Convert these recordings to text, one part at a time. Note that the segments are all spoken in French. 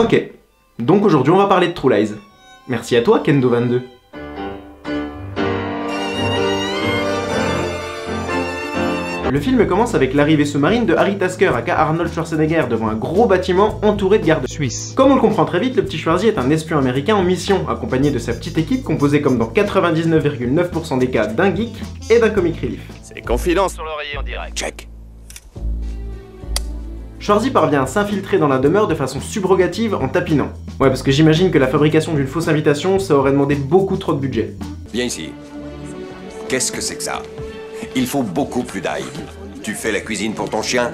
Ok, donc aujourd'hui on va parler de True Lies. Merci à toi Kendo22. Le film commence avec l'arrivée sous-marine de Harry Tasker, aka Arnold Schwarzenegger, devant un gros bâtiment entouré de gardes suisses. Comme on le comprend très vite, le petit Schwarzy est un espion américain en mission, accompagné de sa petite équipe composée comme dans 99,9% des cas d'un geek et d'un comic relief. C'est confidence sur l'oreiller en direct. Check. Schwarzy parvient à s'infiltrer dans la demeure de façon subrogative en tapinant. Ouais, parce que j'imagine que la fabrication d'une fausse invitation, ça aurait demandé beaucoup trop de budget. Viens ici. Qu'est-ce que c'est que ça? Il faut beaucoup plus d'ail. Tu fais la cuisine pour ton chien?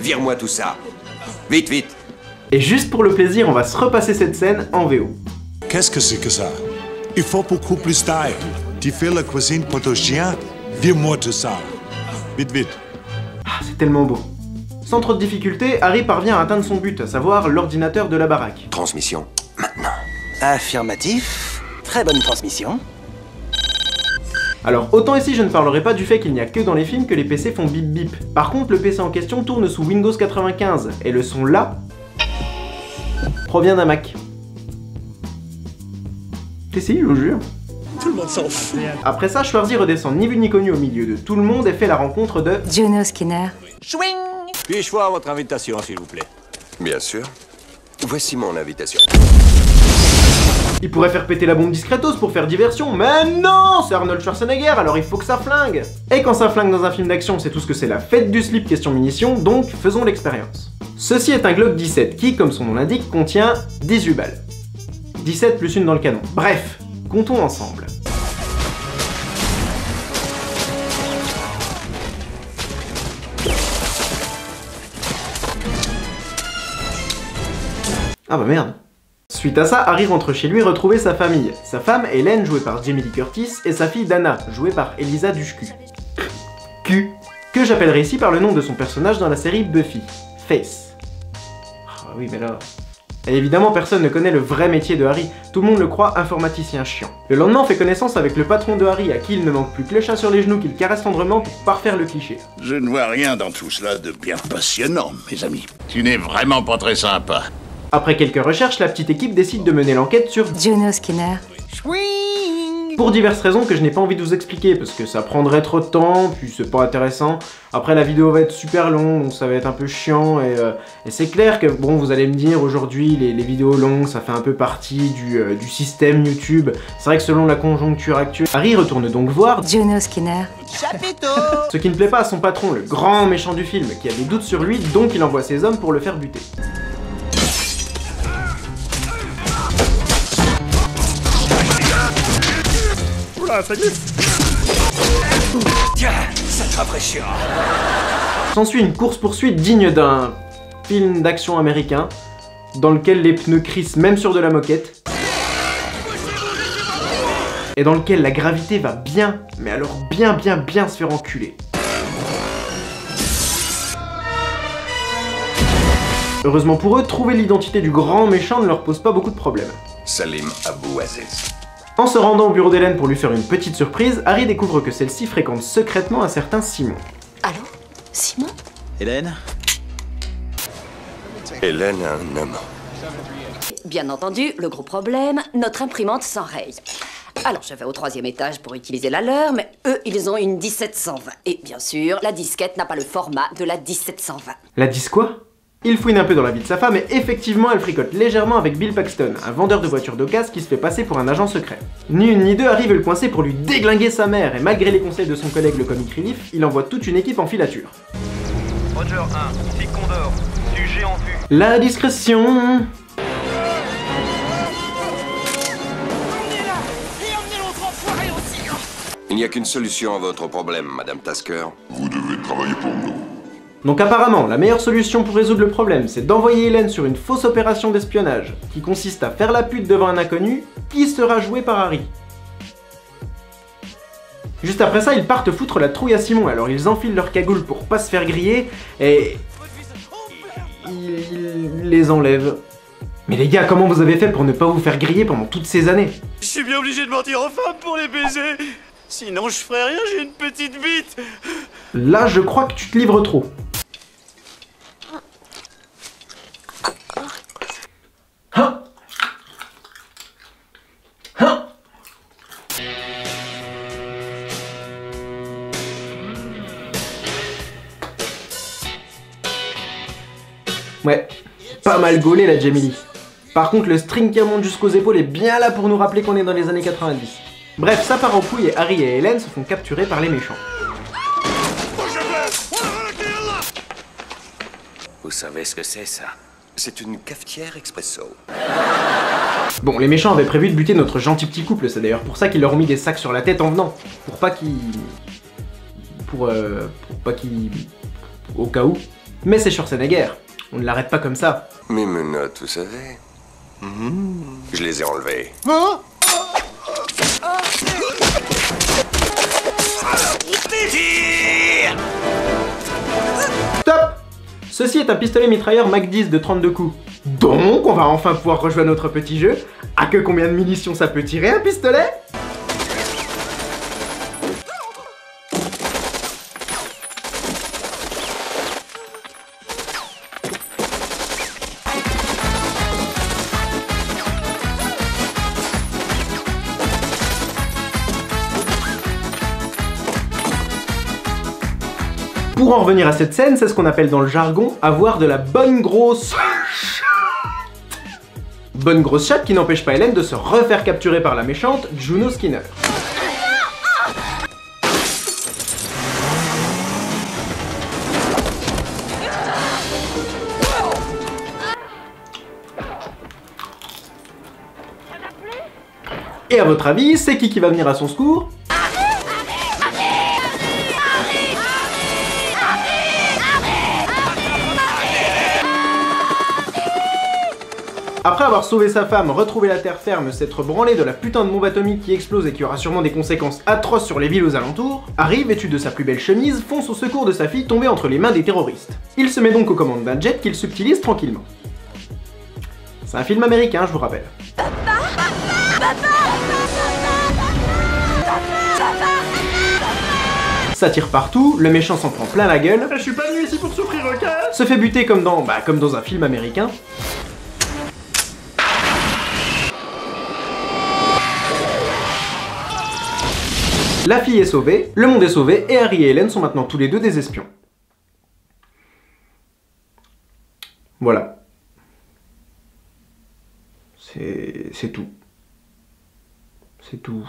Vire-moi tout ça. Vite, vite. Et juste pour le plaisir, on va se repasser cette scène en VO. Qu'est-ce que c'est que ça? Il faut beaucoup plus d'ail. Tu fais la cuisine pour ton chien? Vire-moi tout ça. Vite, vite. Ah, c'est tellement beau. Sans trop de difficultés, Harry parvient à atteindre son but, à savoir l'ordinateur de la baraque. Transmission. Maintenant. Affirmatif. Très bonne transmission. Alors autant ici je ne parlerai pas du fait qu'il n'y a que dans les films que les PC font bip bip. Par contre le PC en question tourne sous Windows 95 et le son là provient d'un Mac. Si si, je vous jure. Tout le monde s'en fout. Après ça, Schwarzy redescend ni vu ni connu au milieu de tout le monde et fait la rencontre de Juno Skinner. Puis-je voir votre invitation, s'il vous plaît Bien sûr. Voici mon invitation. Il pourrait faire péter la bombe discretos pour faire diversion, mais non C'est Arnold Schwarzenegger, alors il faut que ça flingue Et quand ça flingue dans un film d'action, c'est tout ce que c'est la fête du slip question munitions, donc faisons l'expérience. Ceci est un Glock 17 qui, comme son nom l'indique, contient 18 balles. 17 plus une dans le canon. Bref, comptons ensemble. Ah bah merde. Suite à ça, Harry rentre chez lui retrouver sa famille. Sa femme, Hélène, jouée par Jamie Lee Curtis, et sa fille Dana, jouée par Elisa Dushku. Q. Que j'appellerai ici par le nom de son personnage dans la série Buffy. Face. Ah oui, mais là... Et évidemment, personne ne connaît le vrai métier de Harry, tout le monde le croit informaticien chiant. Le lendemain, on fait connaissance avec le patron de Harry, à qui il ne manque plus que le chat sur les genoux qu'il caresse tendrement pour parfaire le cliché. Je ne vois rien dans tout cela de bien passionnant, mes amis. Tu n'es vraiment pas très sympa. Après quelques recherches, la petite équipe décide de mener l'enquête sur Juno Skinner. Pour diverses raisons que je n'ai pas envie de vous expliquer, parce que ça prendrait trop de temps, puis c'est pas intéressant. Après la vidéo va être super longue, donc ça va être un peu chiant, et, euh, et c'est clair que, bon, vous allez me dire, aujourd'hui, les, les vidéos longues, ça fait un peu partie du, euh, du système YouTube. C'est vrai que selon la conjoncture actuelle, Harry retourne donc voir Juno Skinner. ce qui ne plaît pas à son patron, le grand méchant du film, qui a des doutes sur lui, donc il envoie ses hommes pour le faire buter. Tiens, ça te rafraîchira. S'ensuit une course-poursuite digne d'un film d'action américain, dans lequel les pneus crissent même sur de la moquette. Et dans lequel la gravité va bien, mais alors bien bien bien se faire enculer. Heureusement pour eux, trouver l'identité du grand méchant ne leur pose pas beaucoup de problèmes. Salim Abou Aziz. En se rendant au bureau d'Hélène pour lui faire une petite surprise, Harry découvre que celle-ci fréquente secrètement un certain Simon. Allô? Simon? Hélène? Hélène a un amant. Bien entendu, le gros problème, notre imprimante s'enraye. Alors je vais au troisième étage pour utiliser la leur, mais eux, ils ont une 1720. Et bien sûr, la disquette n'a pas le format de la 1720. La dis quoi? Il fouine un peu dans la vie de sa femme et effectivement elle fricote légèrement avec Bill Paxton, un vendeur de voitures d'occasion qui se fait passer pour un agent secret. Ni une ni deux arrive le coincer pour lui déglinguer sa mère et malgré les conseils de son collègue le comic relief, il envoie toute une équipe en filature. Roger 1, ici Condor. Sujet en vue. La discrétion Il n'y a qu'une solution à votre problème, Madame Tasker. Vous devez travailler pour. Donc apparemment, la meilleure solution pour résoudre le problème, c'est d'envoyer Hélène sur une fausse opération d'espionnage, qui consiste à faire la pute devant un inconnu, qui sera joué par Harry. Juste après ça, ils partent foutre la trouille à Simon, alors ils enfilent leur cagoule pour pas se faire griller, et... Ils les enlèvent. Mais les gars, comment vous avez fait pour ne pas vous faire griller pendant toutes ces années? Je suis bien obligé de mentir aux femmes pour les baiser. Sinon, je ferais rien, j'ai une petite bite. Là, je crois que tu te livres trop. Ouais, pas mal gaulé la Jamie. Par contre, le string qui remonte jusqu'aux épaules est bien là pour nous rappeler qu'on est dans les années 90. Bref, ça part en couille et Harry et Hélène se font capturer par les méchants. Vous savez ce que c'est, ça? C'est une cafetière expresso. Bon, les méchants avaient prévu de buter notre gentil petit couple, c'est d'ailleurs pour ça qu'ils leur ont mis des sacs sur la tête en venant. Pour pas qu'ils... Pour, euh... Pour pas qu'ils... Au cas où. Mais c'est Schwarzenegger. On ne l'arrête pas comme ça. Mes menottes, vous savez Je les ai enlevées. Stop Ceci est un pistolet mitrailleur Mac 10 de 32 coups. Donc, on va enfin pouvoir rejoindre notre petit jeu. À que combien de munitions ça peut tirer un pistolet? Pour en revenir à cette scène, c'est ce qu'on appelle dans le jargon avoir de la bonne grosse Bonne grosse chatte qui n'empêche pas Hélène de se refaire capturer par la méchante Juno Skinner. Et à votre avis, c'est qui qui va venir à son secours? Après avoir sauvé sa femme, retrouvé la terre ferme, s'être branlé de la putain de bombe atomique qui explose et qui aura sûrement des conséquences atroces sur les villes aux alentours, Harry, vêtu de sa plus belle chemise, fonce au secours de sa fille tombée entre les mains des terroristes. Il se met donc aux commandes d'un jet qu'il subtilise tranquillement. C'est un film américain, je vous rappelle. Ça tire partout, le méchant s'en prend plein la gueule. Je suis pas venu ici pour souffrir, ok? Se fait buter comme dans, bah, comme dans un film américain. La fille est sauvée, le monde est sauvé, et Harry et Hélène sont maintenant tous les deux des espions. Voilà. C'est... tout. C'est tout.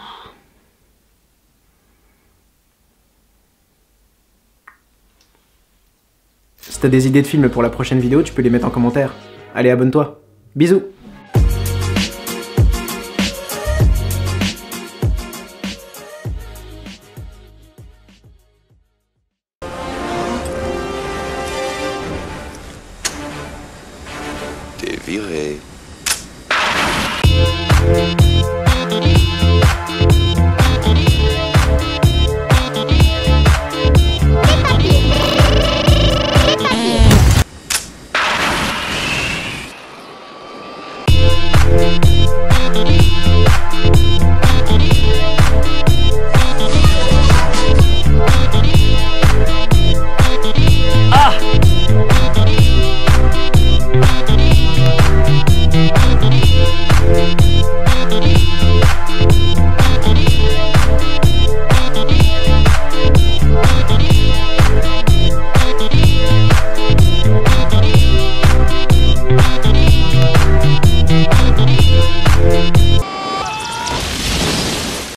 Si t'as des idées de films pour la prochaine vidéo, tu peux les mettre en commentaire. Allez, abonne-toi. Bisous t'es viré.